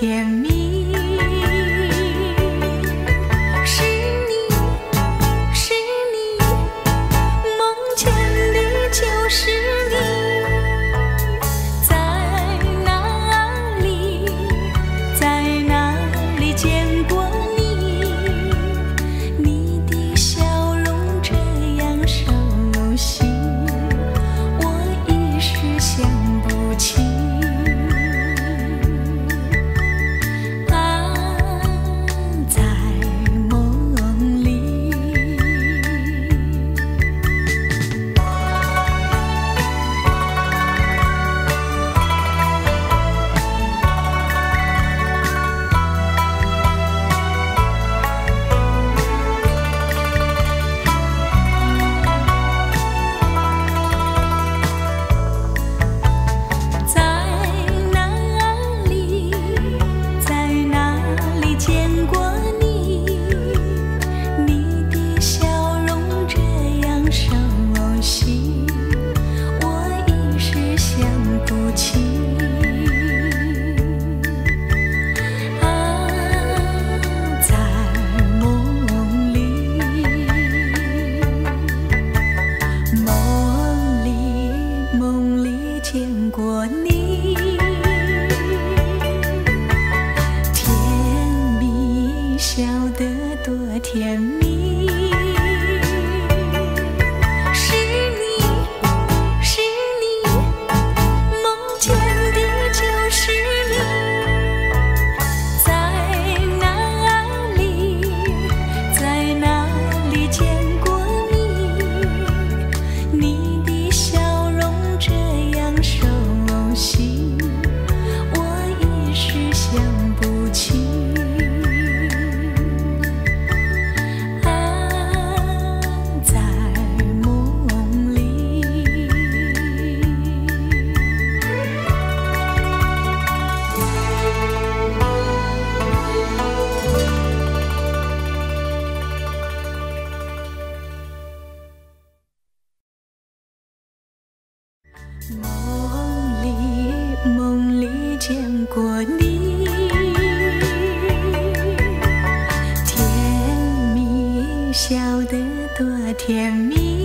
甜蜜。笑得多甜蜜。梦里梦里见过你。甜蜜笑得多甜蜜。